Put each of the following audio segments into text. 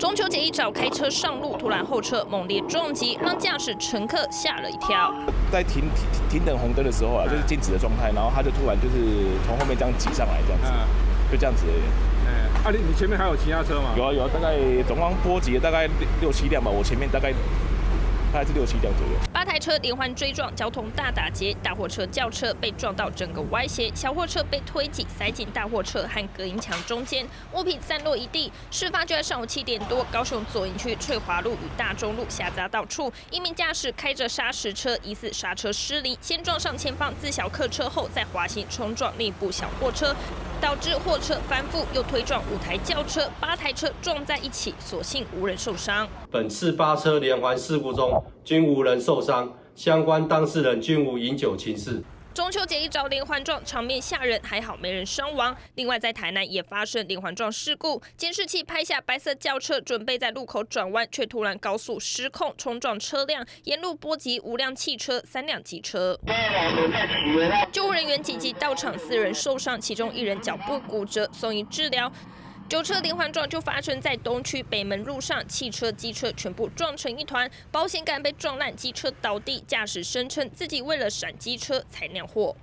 中秋节一早开车上路，突然后车猛烈撞击，让驾驶乘客吓了一跳。在停停停等红灯的时候啊，就是静止的状态，然后他就突然就是从后面这样挤上来，这样子，就这样子。哎，啊，你你前面还有其他车吗？有啊有啊，大概总共波及了大概六六七辆吧，我前面大概。大概是六七辆左右，八台车连环追撞，交通大打劫，大货车轿车被撞到整个歪斜，小货车被推挤塞进大货车和隔音墙中间，物品散落一地。事发就在上午七点多，高雄左营区翠华路与大中路狭杂道处，一名驾驶开着砂石车，疑似刹车失灵，先撞上前方自小客车后再滑行冲撞另一部小货车。导致货车翻覆，又推撞五台轿车，八台车撞在一起，所幸无人受伤。本次八车连环事故中，均无人受伤，相关当事人均无饮酒情事。中秋节一早连环撞，场面吓人，还好没人伤亡。另外，在台南也发生连环撞事故，监视器拍下白色轿车准备在路口转弯，却突然高速失控冲撞车辆，沿路波及五辆汽车、三辆机车。救护人员紧急到场，四人受伤，其中一人脚部骨折，送医治疗。九车连环撞就发生在东区北门路上，汽车、机车全部撞成一团，保险杆被撞烂，机车倒地，驾驶声称自己为了闪机车才酿祸。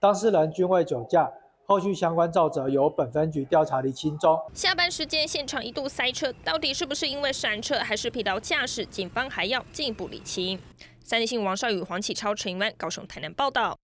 当事人均为酒驾，后续相关照责由本分局调查厘清中。下班时间现场一度塞车，到底是不是因为闪车还是疲劳驾驶？警方还要进一步厘清。三立新王少宇、黄启超、陈英湾高雄台南报道。